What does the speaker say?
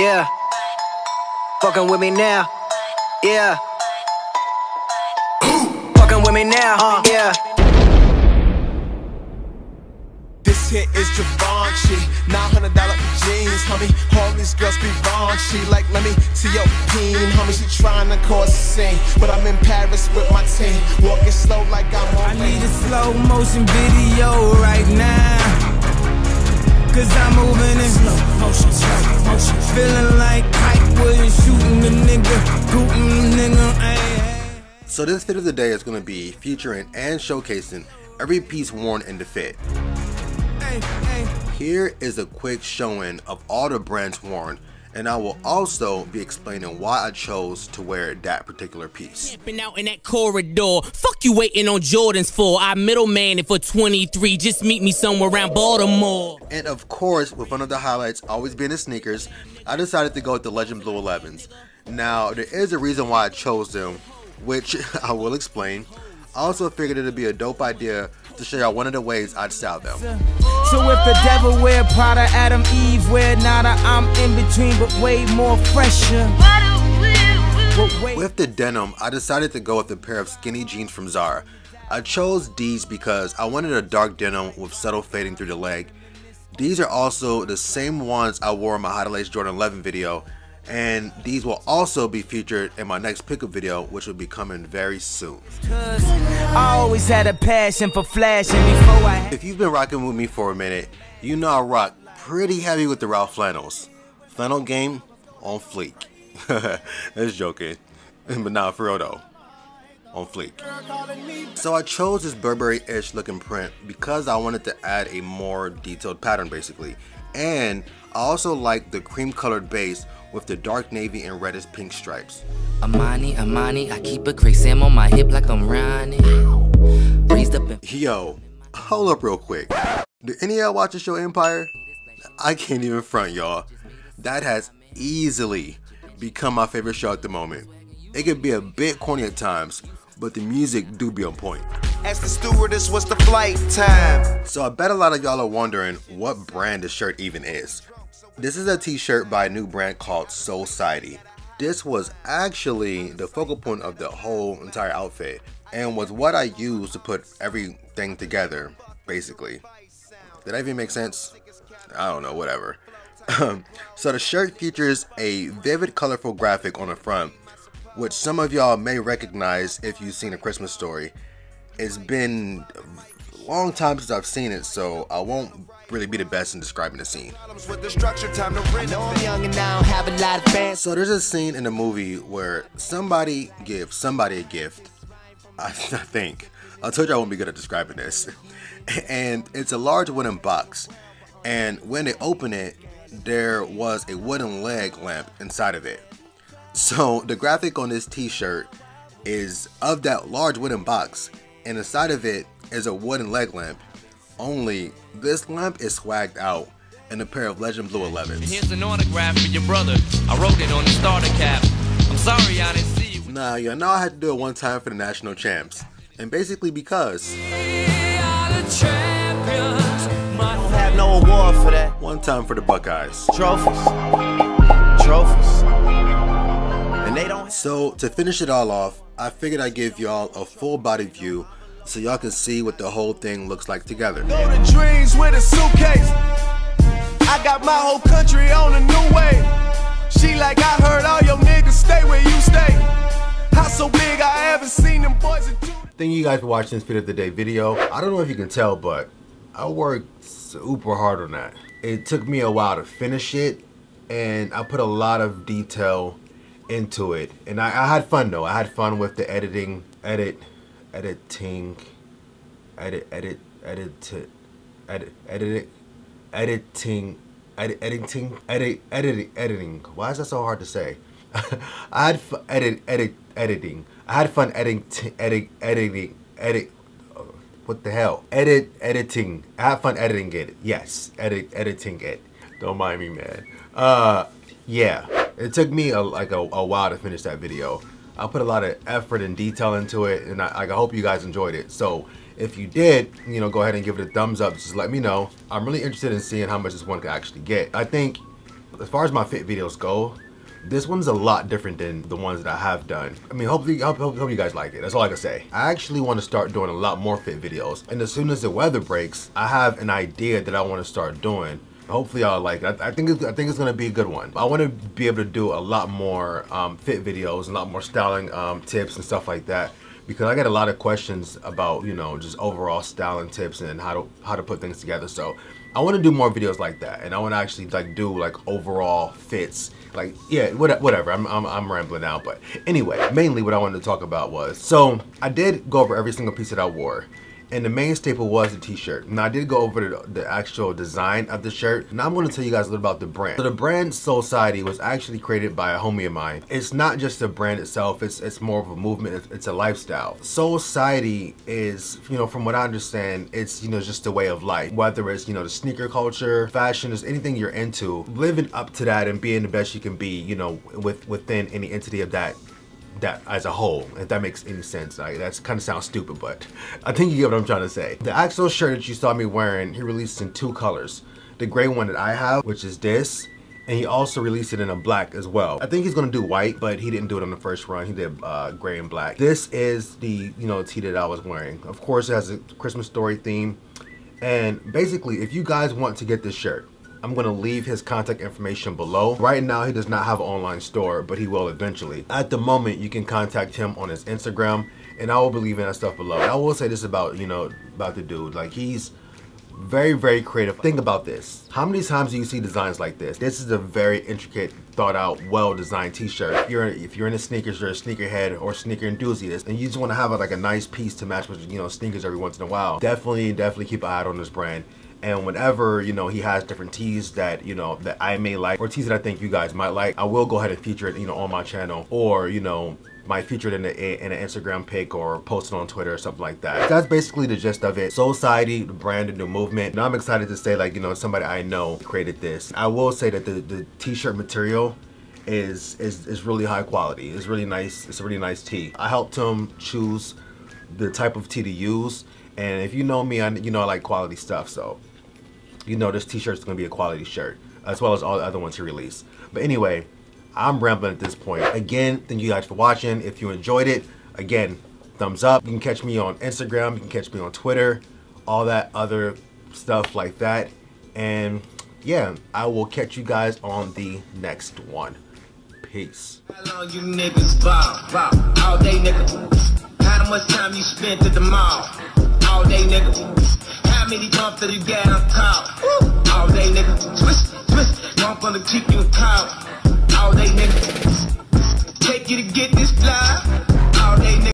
Yeah. Fucking with me now. Yeah. Fucking with me now. Uh, yeah. This hit is Givenchy, $900 jeans, homie. All these girls be raunchy, like let me see your peen, homie. She trying to cause a scene, but I'm in Paris with my team, walking slow like I'm on. I need a slow motion video right now. Cause I'm moving in slow motion, slow motion. Feeling like Ike Williams shooting the nigga, booting nigga. Ay. So this fit of the day is going to be featuring and showcasing every piece worn in the fit. Here is a quick showing of all the brands worn and I will also be explaining why I chose to wear that particular piece. Camping out in that corridor. Fuck you waiting on Jordans for. I middleman it for 23. Just meet me somewhere around Baltimore. And of course, with one of the highlights always being the sneakers, I decided to go with the Legend Blue 11s. Now, there is a reason why I chose them, which I will explain. I also figured it'd be a dope idea to show y'all one of the ways I'd style them. So if the devil wear Prada, Adam, Eve wear nada, I'm in between, but way more fresher. With the denim, I decided to go with a pair of skinny jeans from Zara. I chose these because I wanted a dark denim with subtle fading through the leg. These are also the same ones I wore in my How to Lace Jordan 11 video, and these will also be featured in my next pickup video, which will be coming very soon. I always had a passion for flashing before I If you've been rocking with me for a minute, you know I rock pretty heavy with the Ralph flannels. Flannel game on fleek. That's joking, but not for real though. On fleek. So I chose this Burberry-ish looking print because I wanted to add a more detailed pattern basically. And I also like the cream colored base with the dark navy and reddish pink stripes. Amani, Amani, I keep a Craig Sam on my hip like I'm Ronnie. Raised up in Yo, hold up real quick. Do any of y'all watch the show Empire? I can't even front y'all. That has easily become my favorite show at the moment. It can be a bit corny at times, but the music do be on point. Ask the stewardess what's the flight time. So I bet a lot of y'all are wondering what brand this shirt even is. This is a t-shirt by a new brand called SOLEciety. This was actually the focal point of the whole entire outfit and was what I used to put everything together, basically. Did that even make sense? I don't know, whatever. so the shirt features a vivid colorful graphic on the front, which some of y'all may recognize if you've seen A Christmas Story. It's been a long time since I've seen it, so I won't really be the best in describing the scene. So there's a scene in the movie where somebody gives somebody a gift. I, I think. I told you I won't be good at describing this. And it's a large wooden box. And when they opened it, there was a wooden leg lamp inside of it. So the graphic on this t-shirt is of that large wooden box. And inside of it is a wooden leg lamp. Only this lamp is swagged out in a pair of Legend Blue 11s. Here's an autograph for your brother. I wrote it on the starter cap. I'm sorry I didn't see you. Nah, y'all know I had to do it one time for the national champs. And basically because Don't have no award for that. one time for the Buckeyes. Trophies. Trophies. And they don't So to finish it all off, I figured I'd give y'all a full body view so y'all can see what the whole thing looks like together. go to dreams with a suitcase. I got my whole country on a new way. She like, I heard all your niggas stay where you stay. House so big, I haven't seen them boys in two. Thank you guys for watching this fit of the day video. I don't know if you can tell, but I worked super hard on that. It took me a while to finish it, and I put a lot of detail into it. And I, I had fun though. I had fun with the editing, edit, editing, edit, edit, edit, edit, edit, editing, edit, editing, edit, editing, editing. Why is that so hard to say? I had fun edit, edit, editing. I had fun editing, edit, editing, edit. What the hell? Edit, editing. I had fun editing it. Yes, edit, editing it. Don't mind me, man. Uh, yeah. It took me a, like a, a while to finish that video. I put a lot of effort and detail into it, and I, I hope you guys enjoyed it. So if you did, you know, go ahead and give it a thumbs up. Just let me know. I'm really interested in seeing how much this one can actually get. I think as far as my fit videos go, this one's a lot different than the ones that I have done. I mean, hopefully, hope, hope, hope you guys like it. That's all I can say. I actually want to start doing a lot more fit videos. And as soon as the weather breaks, I have an idea that I want to start doing. Hopefully y'all like it. I, I think it's, I think it's gonna be a good one. I want to be able to do a lot more um, fit videos, a lot more styling um, tips and stuff like that because I get a lot of questions about you know just overall styling tips and how to how to put things together. So I want to do more videos like that, and I want to actually like do like overall fits. Like yeah, whatever. I'm, I'm I'm rambling now, but anyway, mainly what I wanted to talk about was so I did go over every single piece that I wore and the main staple was the t-shirt. Now I did go over the, the, actual design of the shirt. Now I'm to tell you guys a little about the brand. So the brand SOLEciety was actually created by a homie of mine. It's not just the brand itself, it's it's more of a movement, it's, it's a lifestyle. SOLEciety is, you know, from what I understand, it's, you know, just a way of life. Whether it's, you know, the sneaker culture, fashion, is anything you're into, living up to that and being the best you can be, you know, with within any entity of that that as a whole, if that makes any sense. Like that's kind of sounds stupid, but I think you get what I'm trying to say. The actual shirt that you saw me wearing, he released in two colors. The gray one that I have, which is this, and he also released it in a black as well. I think he's gonna do white, but he didn't do it on the first run. He did uh, gray and black. This is the you know tee that I was wearing. Of course, it has a Christmas story theme, and basically, if you guys want to get this shirt, I'm to leave his contact information below. Right now, he does not have an online store, but he will eventually. At the moment, you can contact him on his Instagram, and I will be leaving that stuff below. I will say this about, you know, about the dude. Like, he's very, very creative. Think about this. How many times do you see designs like this? This is a very intricate, thought out, well-designed t-shirt. If you're, if you're into sneakers, you're a sneakerhead or sneaker enthusiast, and you just want to have a, like a nice piece to match with, you know, sneakers every once in a while, definitely, definitely keep an eye out on this brand and whenever you know he has different teas that you know that I may like or teas that I think you guys might like I will go ahead and feature it you know on my channel or you know might feature it in, a, in an Instagram pic or post it on Twitter or something like that. That's basically the gist of it. SOLEciety the brand, and the movement. Now I'm excited to say like, you know, somebody I know created this. I will say that the, the t-shirt material is, is, is really high quality. It's really nice. It's a really nice tee. I helped him choose the type of tee to use. And if you know me, I, you know I like quality stuff. So you know this t-shirt is going to be a quality shirt, as well as all the other ones he released. But anyway, I'm rambling at this point. Again, thank you guys for watching. If you enjoyed it, again, thumbs up. You can catch me on Instagram. You can catch me on Twitter. All that other stuff like that. And yeah, I will catch you guys on the next one. Peace. How. How much time you spent at the mall? All day, nigga many bumps that you gonna keep you